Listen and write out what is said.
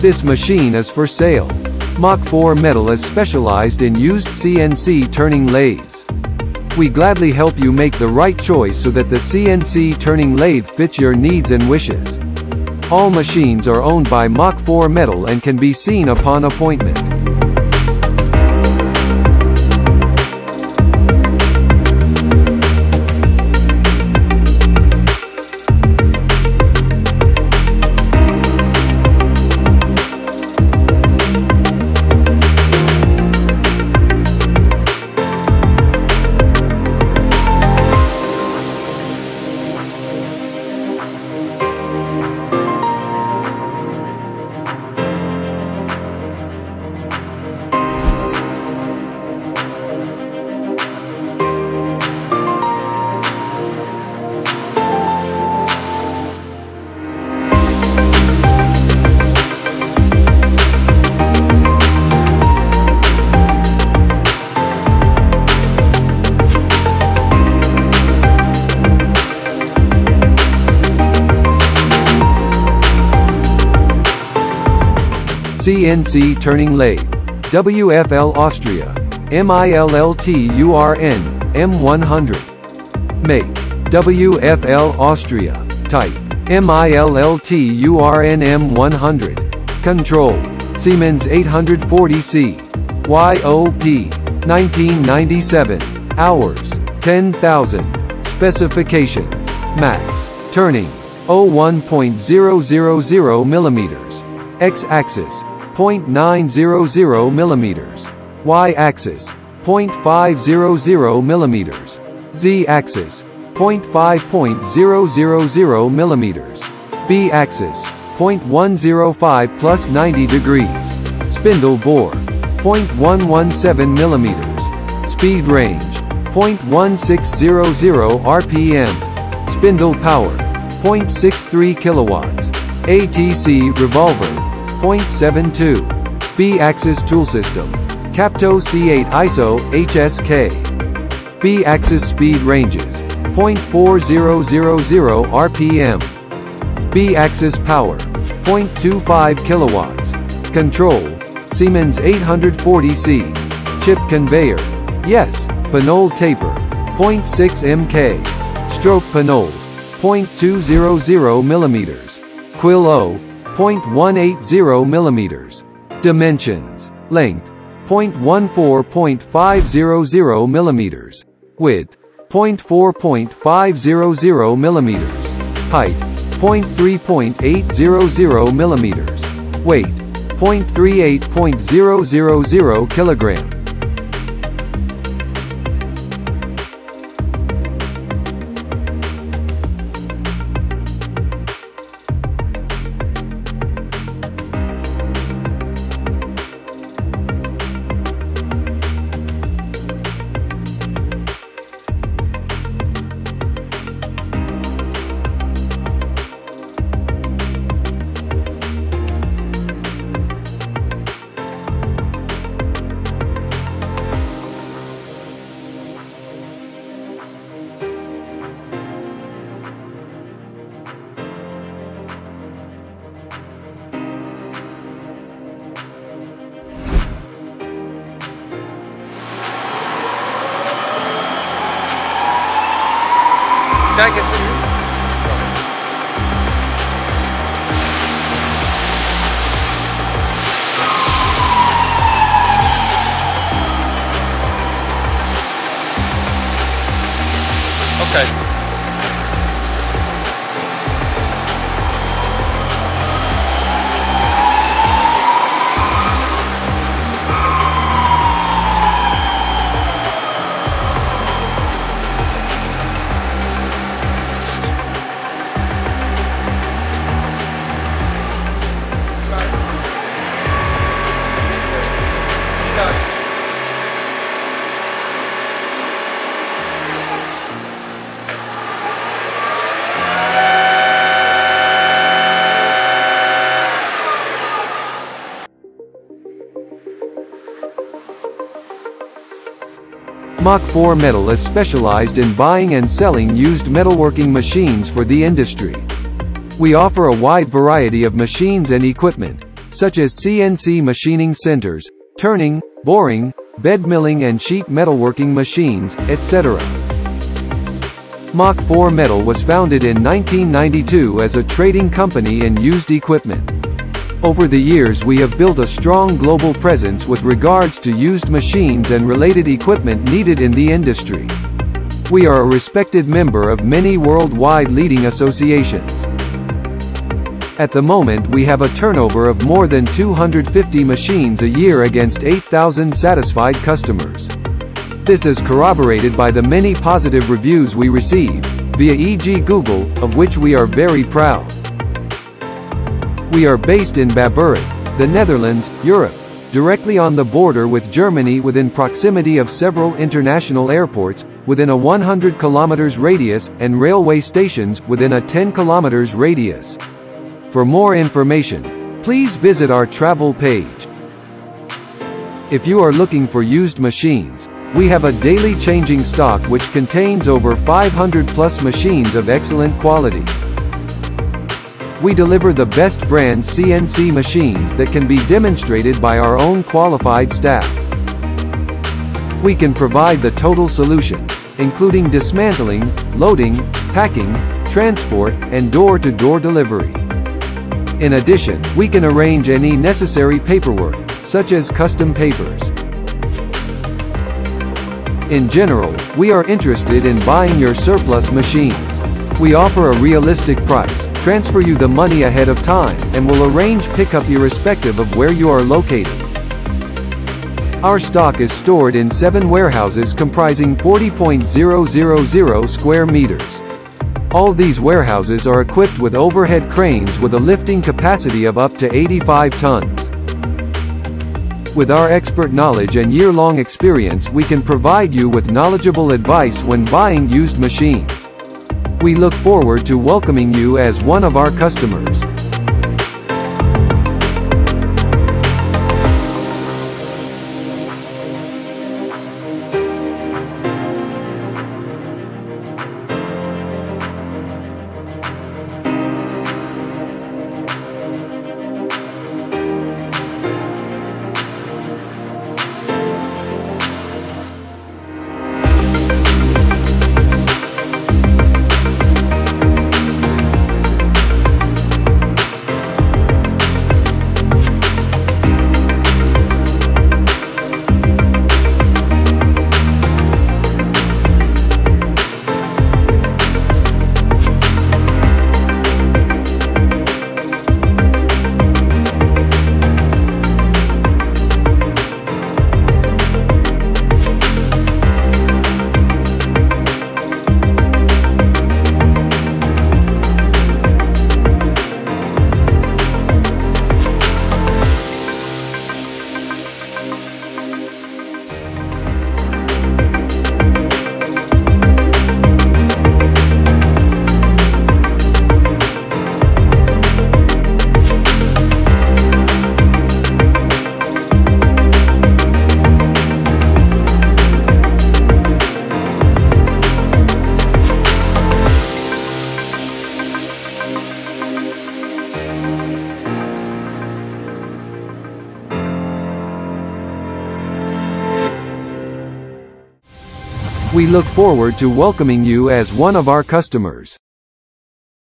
This machine is for sale. Mach 4 Metal is specialized in used CNC turning lathes. We gladly help you make the right choice so that the CNC turning lathe fits your needs and wishes. All machines are owned by Mach 4 Metal and can be seen upon appointment. CNC Turning Lathe. WFL Austria. MILLTURN. M100. Make. WFL Austria. Type. MILLTURN M100. Control. Siemens 840C. YOP. 1997. Hours. 10,000. Specifications. Max. Turning. 01.000 millimeters. X-axis. 0.900 millimeters. Y-axis. 0.500 millimeters. Z-axis. 0.5.000 millimeters. B-axis. 0.105 plus 90 degrees. Spindle bore. 0.117 millimeters. Speed range. 0.1600 RPM. Spindle power. 0.63 kilowatts. ATC revolver. 0.72. B-axis tool system. Capto C8 ISO HSK. B-axis speed ranges. 0.4000 RPM. B-axis power. 0.25 kilowatts. Control. Siemens 840C. Chip conveyor. Yes, Pinole taper. 0.6 mk. Stroke Pinole. 0.200 millimeters. Quill O. 0.180 millimeters. Dimensions. Length. 0.14.500 millimeters. Width. 0.4.500 millimeters. Height. 0.3.800 millimeters. Weight. 0.38.000 kilogram. I get? Okay. Mach 4 Metal is specialized in buying and selling used metalworking machines for the industry. We offer a wide variety of machines and equipment, such as CNC machining centers, turning, boring, bed milling and sheet metalworking machines, etc. Mach 4 Metal was founded in 1992 as a trading company in used equipment. Over the years we have built a strong global presence with regards to used machines and related equipment needed in the industry. We are a respected member of many worldwide leading associations. At the moment we have a turnover of more than 250 machines a year against 8,000 satisfied customers. This is corroborated by the many positive reviews we receive, via e.g. Google, of which we are very proud. We are based in Babberich, the Netherlands, Europe, directly on the border with Germany within proximity of several international airports, within a 100 kilometers radius, and railway stations within a 10 kilometers radius. For more information, please visit our travel page. If you are looking for used machines, we have a daily changing stock which contains over 500 plus machines of excellent quality. We deliver the best brand CNC machines that can be demonstrated by our own qualified staff. We can provide the total solution, including dismantling, loading, packing, transport, and door-to-door -door delivery. In addition, we can arrange any necessary paperwork, such as custom papers. In general, we are interested in buying your surplus machines. We offer a realistic price, transfer you the money ahead of time, and will arrange pickup irrespective of where you are located. Our stock is stored in seven warehouses comprising 40.000 square meters. All these warehouses are equipped with overhead cranes with a lifting capacity of up to 85 tons. With our expert knowledge and year-long experience we can provide you with knowledgeable advice when buying used machines. We look forward to welcoming you as one of our customers. We look forward to welcoming you as one of our customers.